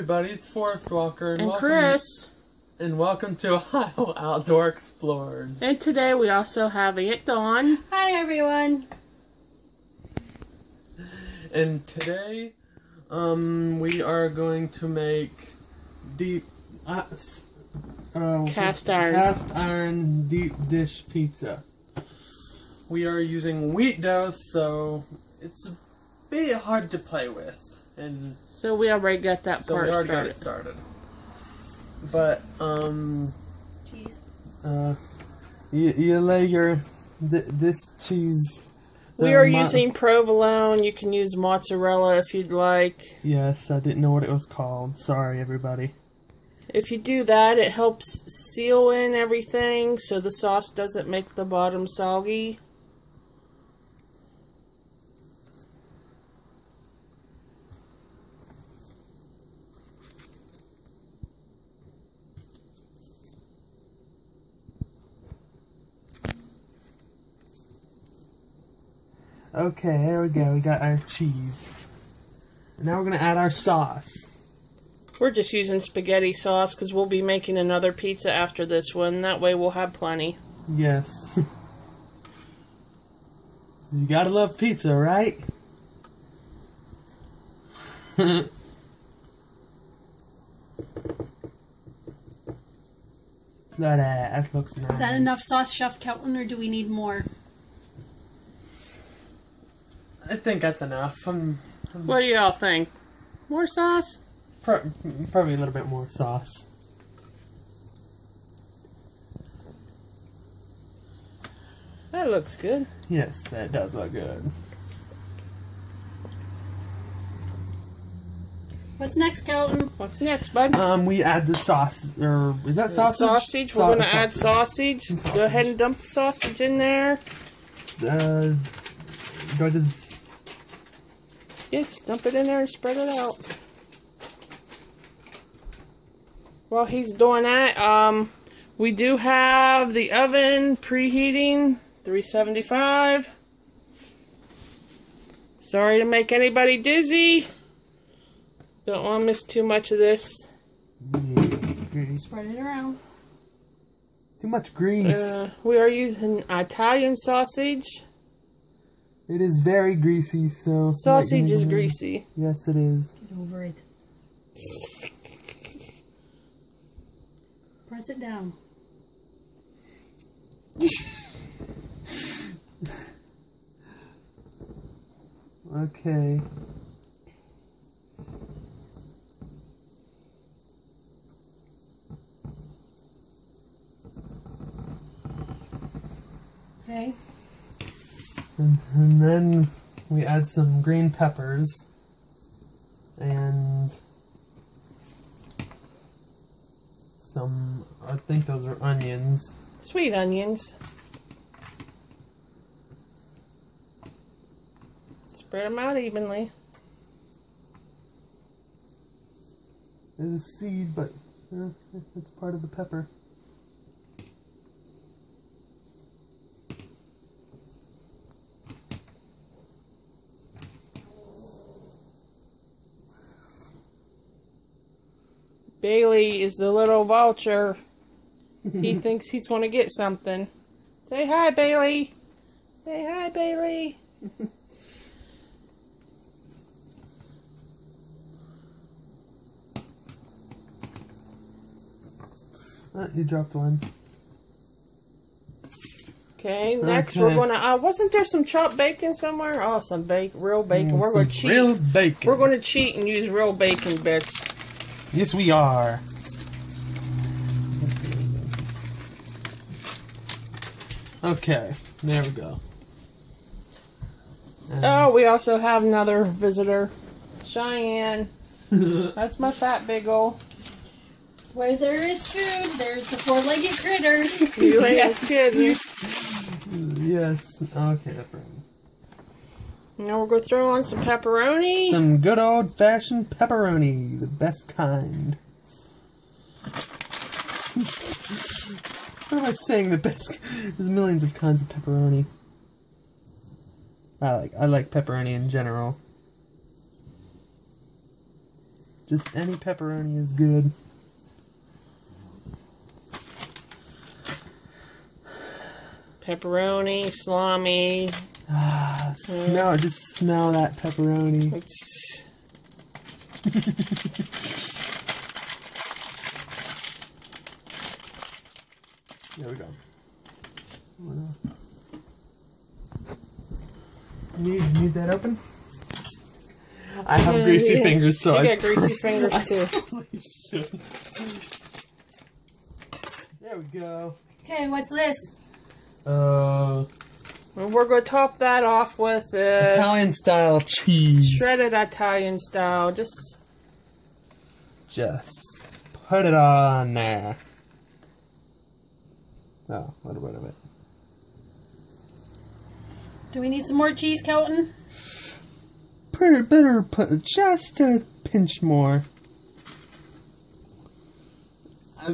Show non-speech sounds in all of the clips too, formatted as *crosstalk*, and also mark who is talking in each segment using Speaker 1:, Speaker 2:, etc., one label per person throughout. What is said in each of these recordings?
Speaker 1: everybody, it's Forest Walker
Speaker 2: and
Speaker 1: welcome,
Speaker 2: Chris.
Speaker 1: and welcome to *laughs* Ohio Outdoor Explorers.
Speaker 2: And today we also have Aunt Dawn.
Speaker 3: Hi everyone.
Speaker 1: And today, um, we are going to make deep, uh, uh,
Speaker 2: Cast iron.
Speaker 1: cast iron deep dish pizza. We are using wheat dough, so it's a bit hard to play with, and
Speaker 2: So we already got that
Speaker 1: so
Speaker 2: part
Speaker 1: we already got
Speaker 2: started.
Speaker 1: it started. But um,
Speaker 3: Cheese.
Speaker 1: uh, you, you lay your th- this cheese.
Speaker 2: We are
Speaker 1: mo-
Speaker 2: using provolone. You can use mozzarella if you'd like.
Speaker 1: Yes, I didn't know what it was called. Sorry, everybody.
Speaker 2: If you do that, it helps seal in everything so the sauce doesn't make the bottom soggy.
Speaker 1: Okay, here we go. We got our cheese. And now we're gonna add our sauce.
Speaker 2: We're just using spaghetti sauce because we'll be making another pizza after this one. That way we'll have plenty.
Speaker 1: Yes. *laughs* you gotta love pizza, right? Look *laughs* at that. Uh, that looks nice.
Speaker 3: Is that enough sauce, Chef Kelton, or do we need more?
Speaker 1: I think that's enough. I'm,
Speaker 2: What do y'all think? More sauce?
Speaker 1: pro- probably a little bit more sauce.
Speaker 2: That looks good.
Speaker 1: Yes, that does look good.
Speaker 3: What's next, Kelton?
Speaker 2: What's next, bud?
Speaker 1: Um, we add the sauce, or is that sausage?
Speaker 2: Sausage. We're
Speaker 1: Sau-
Speaker 2: gonna add sausage.
Speaker 1: Sausage.
Speaker 2: Go ahead and dump the sausage in there.
Speaker 1: Uh, do I just?
Speaker 2: Yeah, just dump it in there and spread it out. While he's doing that, um, we do have the oven preheating 375. Sorry to make anybody dizzy. Don't want to miss too much of this.
Speaker 1: Yeah.
Speaker 3: Spread it around.
Speaker 1: Too much grease.
Speaker 2: Uh, we are using Italian sausage.
Speaker 1: It is very greasy, so.
Speaker 2: Sausage is greasy.
Speaker 1: Yes, it is.
Speaker 3: Get over it. Press it down. *laughs*
Speaker 1: Okay.
Speaker 3: Okay.
Speaker 1: And, and then we add some green peppers. And. Some. I think those are onions.
Speaker 2: Sweet onions. Spread them out evenly.
Speaker 1: There's a seed, but uh, it's part of the pepper.
Speaker 2: Bailey is the little vulture. he *laughs* thinks he's going to get something. Say hi, Bailey. Say hi, Bailey. *laughs*
Speaker 1: Uh, you dropped one.
Speaker 2: Okay, next we're going to. Uh, wasn't there some chopped bacon somewhere? Oh, some bacon, real bacon. we're going to cheat.
Speaker 1: Real bacon.
Speaker 2: We're going to cheat and use real bacon bits.
Speaker 1: Yes, we are. Okay, there we go.
Speaker 2: Oh, we also have another visitor, Cheyenne. *laughs* That's my fat big ol'.
Speaker 3: Where there is food, there's the four-legged critters.
Speaker 2: You ain't *laughs* kidding.
Speaker 1: Yes. Okay, no problem.
Speaker 2: Now we're gonna throw on some pepperoni.
Speaker 1: Some good old fashioned pepperoni, the best kind. *laughs* what *laughs* am I saying? The best. There's millions of kinds of pepperoni. I like I like pepperoni in general. Just any pepperoni is good.
Speaker 2: Pepperoni, salami.
Speaker 1: Ah, smell just smell that pepperoni.
Speaker 2: It's *laughs*
Speaker 1: There we go. Need need that open? I have
Speaker 2: Yeah,
Speaker 1: greasy
Speaker 2: yeah.
Speaker 1: fingers, so
Speaker 2: you
Speaker 1: I
Speaker 2: got greasy *laughs* fingers too.
Speaker 1: probably should. There we go.
Speaker 3: Okay, what's this?
Speaker 1: Uh,
Speaker 2: And we're gonna top that off with uh,
Speaker 1: Italian style cheese.
Speaker 2: shredded Italian style. Just
Speaker 1: Just put it on there. Oh, a little bit of it.
Speaker 3: Do we need some more cheese, Kelton?
Speaker 1: Better, better put just a pinch more. *laughs*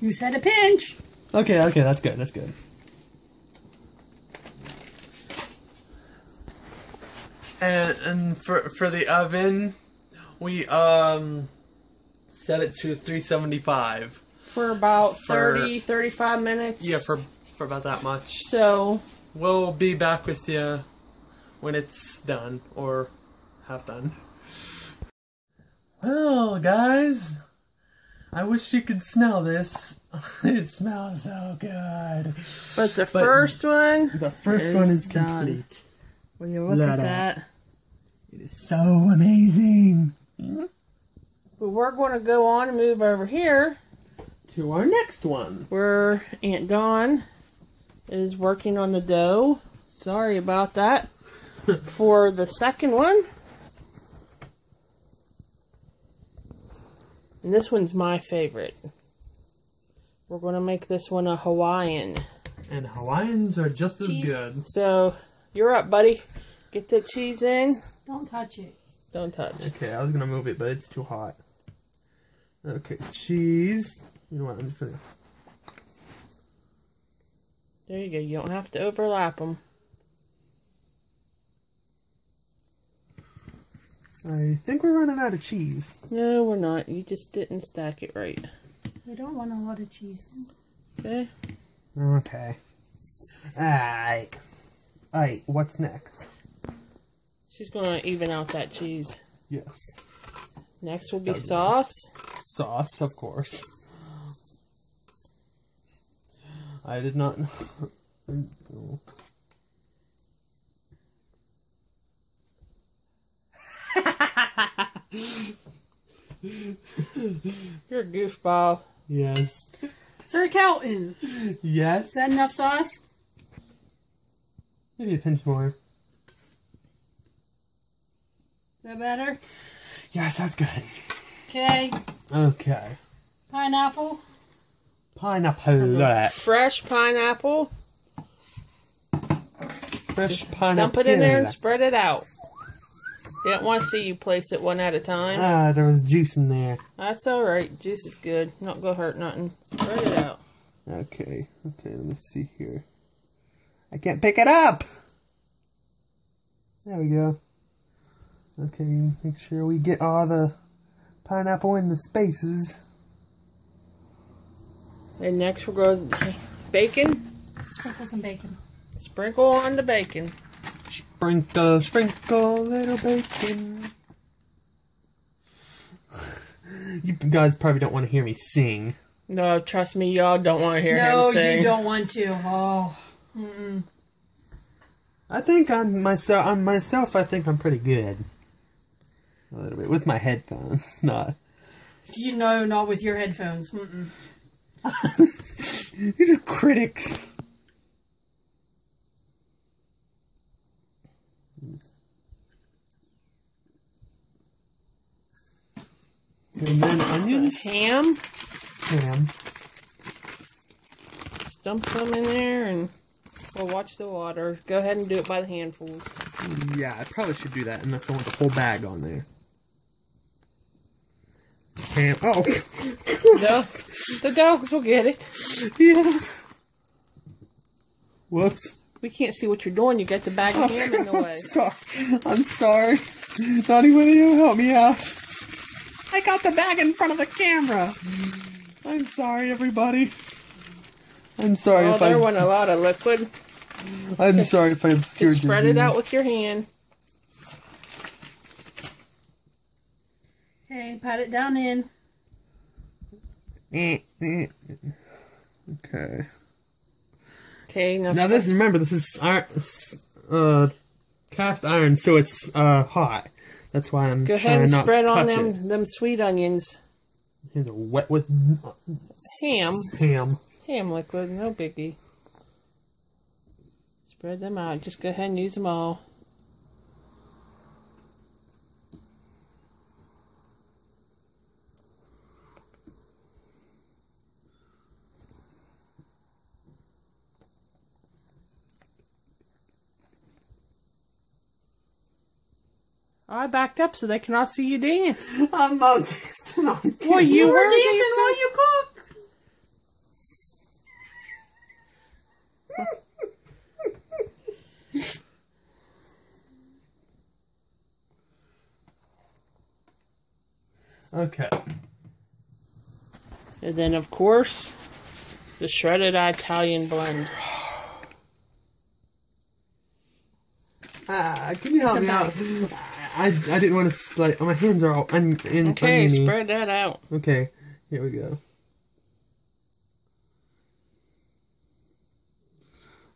Speaker 3: You said a pinch.
Speaker 1: okay, okay, that's good. That's good. And and for for the oven, we um set it to 375.
Speaker 2: For about
Speaker 1: For-
Speaker 2: 30, 35 minutes.
Speaker 1: Yeah, for for about that much.
Speaker 2: so
Speaker 1: We'll be back with you when it's done or half done. Well, guys, I wish you could smell this. *laughs* it smells so good.
Speaker 2: But the
Speaker 1: But-
Speaker 2: first one,
Speaker 1: The first
Speaker 2: It's
Speaker 1: one is
Speaker 2: done.
Speaker 1: complete.
Speaker 2: will you look
Speaker 1: Look
Speaker 2: at
Speaker 1: at
Speaker 2: that?
Speaker 1: It is so amazing. Hmm?
Speaker 2: But we're going to go on and move over here
Speaker 1: To our next one.
Speaker 2: where Aunt Dawn is working on the dough. Sorry about that. *laughs* For the second one. And this one's my favorite. We're going to make this one a Hawaiian.
Speaker 1: And Hawaiians are just as good.
Speaker 2: So, you're up, buddy. Get the cheese in.
Speaker 3: Don't touch it.
Speaker 2: Don't touch. It.
Speaker 1: Okay, I was gonna move it, but it's too hot. Okay, cheese. You know what? I'm just gonna.
Speaker 2: There you go. You don't have to overlap them.
Speaker 1: I think we're running out of cheese.
Speaker 2: No, we're not. You just didn't stack it right.
Speaker 3: We don't want a lot of cheese.
Speaker 2: Okay.
Speaker 1: Okay. Alright. Alright, what's next?
Speaker 2: She's gonna even out that cheese.
Speaker 1: Yes.
Speaker 2: Next will be
Speaker 1: That'd be
Speaker 2: sauce.
Speaker 1: Sauce, of course. I did not know. *laughs*
Speaker 2: You're a goofball.
Speaker 1: Yes.
Speaker 3: Sir Kelton,
Speaker 1: Yes.
Speaker 3: is that enough sauce?
Speaker 1: Maybe a pinch more.
Speaker 3: Is that better?
Speaker 1: Yes, that's good.
Speaker 3: Okay.
Speaker 1: Okay.
Speaker 3: Pineapple.
Speaker 1: Pineapple.
Speaker 2: Fresh pineapple.
Speaker 1: Fresh pineapple.
Speaker 2: Dump it in there and spread it out. They don't want to see you place it one at a time.
Speaker 1: Ah, there was juice in there.
Speaker 2: That's alright. Juice is good. Not gonna hurt nothing. Spread it out.
Speaker 1: Okay, okay, let me see here. I can't pick it up! There we go. Okay, make sure we get all the pineapple in the spaces.
Speaker 2: And next we'll go to bacon.
Speaker 3: Sprinkle some bacon.
Speaker 2: Sprinkle on the bacon.
Speaker 1: Sprinkle, sprinkle, little bacon. *laughs* you guys probably don't want to hear me sing.
Speaker 2: No, trust me, y'all don't want to hear
Speaker 3: no,
Speaker 2: him sing.
Speaker 3: you don't want to. Oh. Mm-mm.
Speaker 1: I think on myself, on myself, I think I'm pretty good. A little bit with my headphones, *laughs* not.
Speaker 3: You know, not with your headphones. Mm-mm.
Speaker 1: You're just critics. And then onions,
Speaker 2: Ham.
Speaker 1: ham.
Speaker 2: Just dump some in there and we'll watch the water. Go ahead and do it by the handfuls.
Speaker 1: Yeah, I probably should do that unless I want the whole bag on there. Ham. Oh, *laughs*
Speaker 2: No, the dogs will get it.
Speaker 1: yeah. Whoops.
Speaker 2: We can't see what you're doing. You got the bag of oh, ham in the way.
Speaker 1: So, I'm sorry. Donnie, will you help me out? I got the bag in front of the camera. I'm sorry, everybody. I'm sorry
Speaker 2: Oh,
Speaker 1: if
Speaker 2: there went a lot of liquid.
Speaker 1: I'm sorry if I obscured
Speaker 2: Just spread it
Speaker 1: view.
Speaker 2: out with your hand.
Speaker 3: Okay, pat it down in.
Speaker 1: Okay.
Speaker 2: Okay, now,
Speaker 1: Now this is remember this is iron, uh, cast iron, so it's uh hot. That's why I'm
Speaker 2: go ahead
Speaker 1: trying
Speaker 2: and
Speaker 1: not
Speaker 2: spread
Speaker 1: to
Speaker 2: on them
Speaker 1: it.
Speaker 2: them sweet onions.
Speaker 1: Hands are wet with
Speaker 2: Ham.
Speaker 1: ham.
Speaker 2: Ham liquid, no biggie. Spread them out. Just go ahead and use them all. I backed up so they cannot see you dance. *laughs*
Speaker 1: I'm not dancing on
Speaker 2: Well, you,
Speaker 3: You
Speaker 2: were
Speaker 3: were dancing
Speaker 2: dancing.
Speaker 3: while you cook.
Speaker 1: Okay.
Speaker 2: And then, of course, the shredded Italian blend.
Speaker 1: Ah, can you help me out? I, I didn't want to slide. My hands are all un, in,
Speaker 2: Okay,
Speaker 1: oniony.
Speaker 2: spread that out.
Speaker 1: Okay, here we go.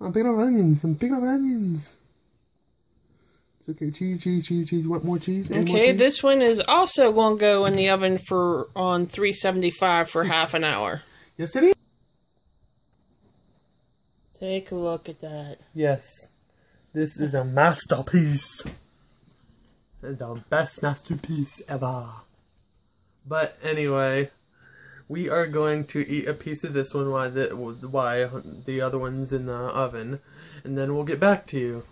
Speaker 1: I'm picking up onions. I'm picking up onions. It's okay. Cheese, cheese, cheese, cheese. You want more cheese? Any more
Speaker 2: Okay,
Speaker 1: cheese?
Speaker 2: this one is also going to go in the oven for on 375 for half an hour.
Speaker 1: Yes, it is.
Speaker 2: Take a look at that.
Speaker 1: Yes. This is a masterpiece. The best masterpiece ever. But anyway, we are going to eat a piece of this one while the, why the other one's in the oven, and then we'll get back to you.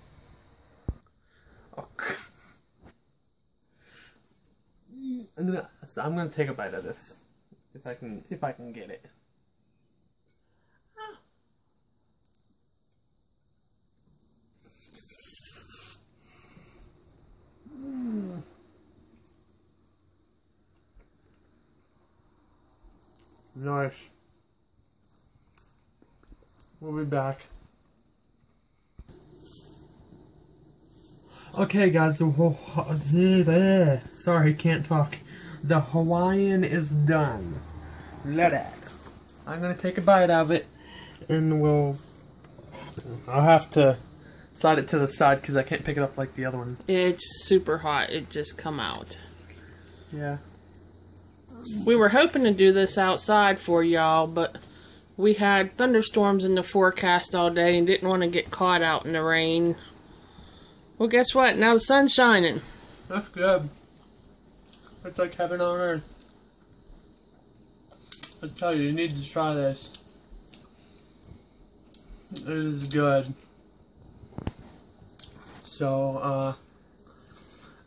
Speaker 1: I'm gonna, I'm gonna take a bite of this, if I can, if I can get it. Hmm. Nice. We'll be back. Okay, guys. Sorry, can't talk. The Hawaiian is done. Let it. I'm gonna take a bite of it, and we'll. I'll have to slide it to the side because I can't pick it up like the other one.
Speaker 2: It's super hot. It just come out.
Speaker 1: Yeah.
Speaker 2: We were hoping to do this outside for y'all, but we had thunderstorms in the forecast all day and didn't want to get caught out in the rain. Well, guess what? Now the sun's shining.
Speaker 1: That's good. It's like heaven on earth. I tell you, you need to try this. It is good. So,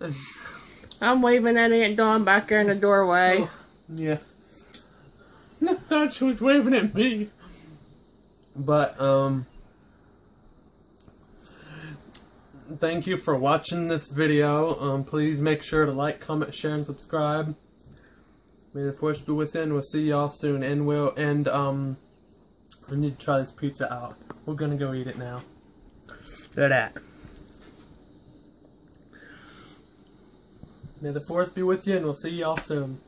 Speaker 1: uh,
Speaker 2: I'm waving at Aunt Dawn back there in the doorway.
Speaker 1: yeah. I thought she was waving at me. But, um, thank you for watching this video. Um, please make sure to like, comment, share, and subscribe. May the force be with you, we'll see y'all soon. And we'll, and, um, I need to try this pizza out. We're gonna go eat it now. Look at that. May the force be with you, and we'll see y'all soon.